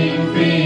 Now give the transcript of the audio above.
be fear.